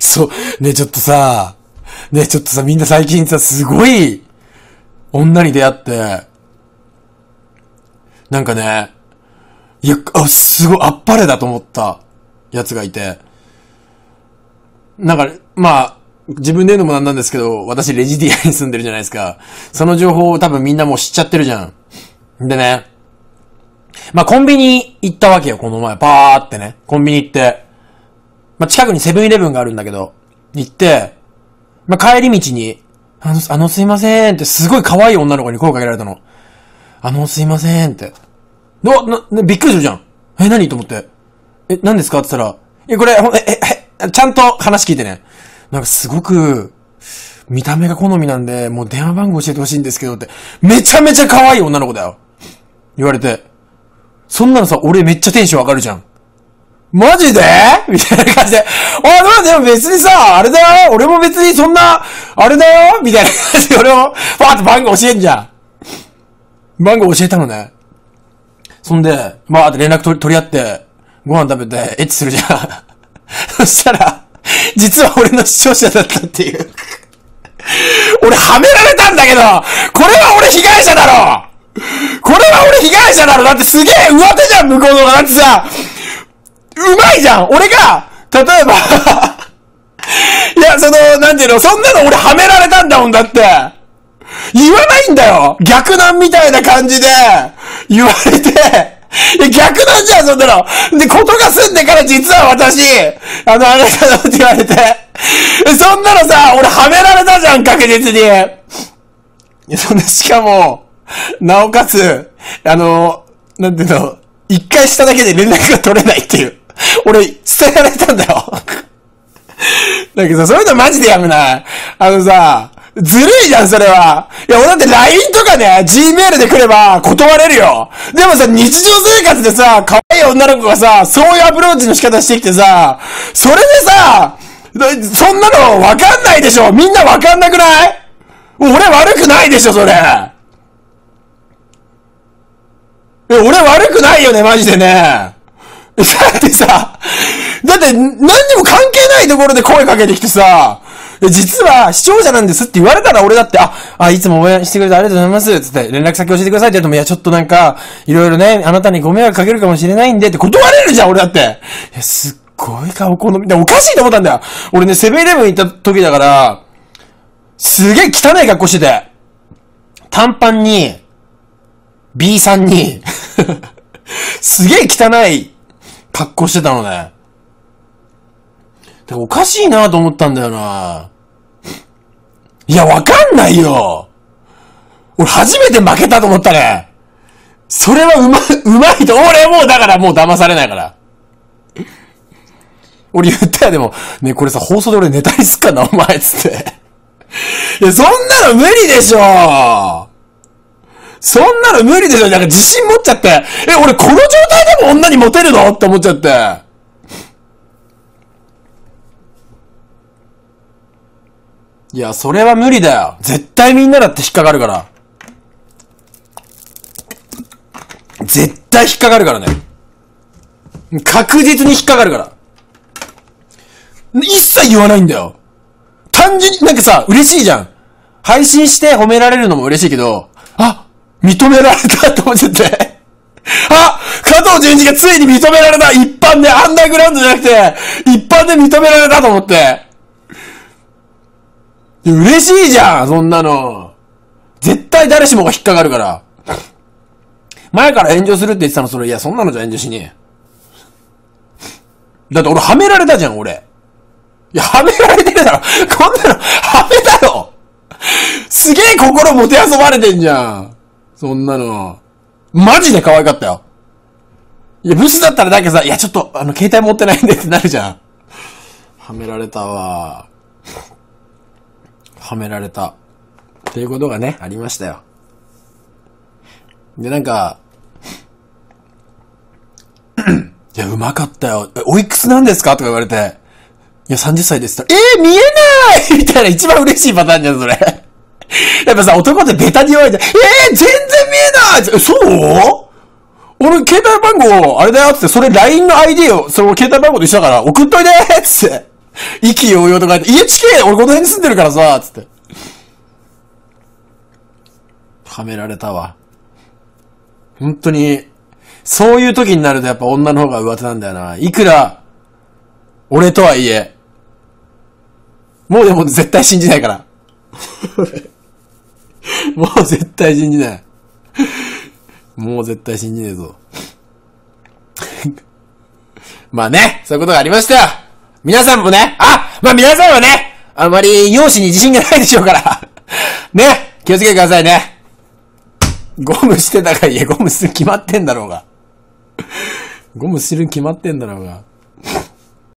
そう、ねちょっとさ、ねちょっとさ、みんな最近さ、すごい、女に出会って、なんかね、いや、あ、すごい、あっぱれだと思ったやつがいて、なんか、まあ、自分で言うのもなんなんですけど、私レジディアに住んでるじゃないですか。その情報を多分みんなもう知っちゃってるじゃん。でね。まあ、コンビニ行ったわけよ、この前。パーってね。コンビニ行って。まあ、近くにセブンイレブンがあるんだけど、行って、まあ、帰り道に、あの、あの、すいませんってすごい可愛い女の子に声かけられたの。あの、すいませんって。の、な、びっくりするじゃん。え、何と思って。え、何ですか？って言ったら、え、これ、え、え、ちゃんと話聞いてね。なんかすごく、見た目が好みなんで、もう電話番号教えてほしいんですけどって、めちゃめちゃ可愛い女の子だよ。言われて。そんなのさ、俺めっちゃテンション上がるじゃん。マジで？みたいな感じで。あ、まあでも別にさ、あれだよ。俺も別にそんな、あれだよみたいな感じで俺も、パーって番号教えんじゃん。番号教えたのね。そんで、まあ、連絡取り取り合って、ご飯食べて、エッチするじゃん。そしたら、実は俺の視聴者だったっていう。俺はめられたんだけど、これは俺被害者だろこれは俺被害者だろだってすげえ上手じゃん、向こうの。だってさ、うまいじゃん俺が、例えば いや、その、なんていうの、そんなの俺はめられたんだもんだって。言わないんだよ逆難みたいな感じで、言われて、え、逆なんじゃん、そんなの。で、ことが済んでから実は私、あの、あなたのって言われて。そんなのさ、俺はめられたじゃん、確実に。いや、そんな、しかも、なおかつ、あの、なんていうの、一回しただけで連絡が取れないっていう。俺、捨てられたんだよ。だけど、そういうのマジでやめない。あのさ、ずるいじゃん、それは。いや、俺だって LINE とかね、Gmail で来れば断れるよ。でもさ、日常生活でさ、可愛い女の子がさ、そういうアプローチの仕方してきてさ、それでさ、そんなのわかんないでしょみんなわかんなくない？俺悪くないでしょ、それ。え、俺悪くないよね、マジでね。だってさ、だって何にも関係ないところで声かけてきてさ、実は視聴者なんですって言われたら俺だって、あ、あ、いつも応援してくれてありがとうございます。つって連絡先教えてくださいって言うとも、いや、ちょっとなんか、いろいろね、あなたにご迷惑かけるかもしれないんでって断れるじゃん、俺だって。いや、すっごい顔好み。で、おかしいと思ったんだよ。俺ね、セブンイレブン行った時だから、すげえ汚い格好してて、短パンに、B さんに すげえ汚い格好してたのね。でおかしいなと思ったんだよな。いや、わかんないよ俺初めて負けたと思ったね。それはうま、うまいと、俺もうだからもう騙されないから。俺言ったよ、でも、ね、これさ、放送で俺ネタにすっかな、お前、つって。いや、そんなの無理でしょそんなの無理でしょなんか自信持っちゃって。え、俺この状態でも女にモテるの？って思っちゃって。いや、それは無理だよ。絶対みんなだって引っかかるから。絶対引っかかるからね。確実に引っかかるから。一切言わないんだよ。単純に、なんかさ、嬉しいじゃん。配信して褒められるのも嬉しいけど、あ認められたと思ってて。あ加藤純次がついに認められた一般で、アンダーグラウンドじゃなくて、一般で認められたと思って。嬉しいじゃんそんなの。絶対誰しもが引っかかるから。前から炎上するって言ってたの、それ、いや、そんなのじゃ炎上しねえ。だって俺、はめられたじゃん、俺。いや、はめられてるだろ。こんなの、はめだろ。すげえ心もてあそばれてんじゃん。そんなの。マジで可愛かったよ。いや、ブスだったらだけさ、いや、ちょっと、あの、携帯持ってないんでってなるじゃん。はめられたわ。はめられた。っていうことがね、ありましたよ。で、なんか、いや、うまかったよ。え、おいくつなんですか？とか言われて、いや、30歳ですえー、見えないみたいな一番嬉しいパターンじゃん、それ。やっぱさ、男ってベタに言われて、えー、全然見えないそう俺、携帯番号、あれだよって、それ LINE の ID を、その携帯番号で一緒だから、送っといてつって。意気揚々とか言って、家地形俺この辺に住んでるからさ、つって。はめられたわ。本当に、そういう時になるとやっぱ女の方が上手なんだよな。いくら、俺とはいえ。もうでも絶対信じないから。もう絶対信じない。もう絶対信じねえぞ。まあね、そういうことがありましたよ。皆さんもね、あまあ皆さんはね、あまり容姿に自信がないでしょうから。ね、気をつけてくださいね。ゴムしてたかいえ、ゴムする決まってんだろうが。ゴムする決まってんだろうが。